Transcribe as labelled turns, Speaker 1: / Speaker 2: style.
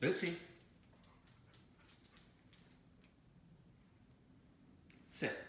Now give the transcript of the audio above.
Speaker 1: Lucy. Sit.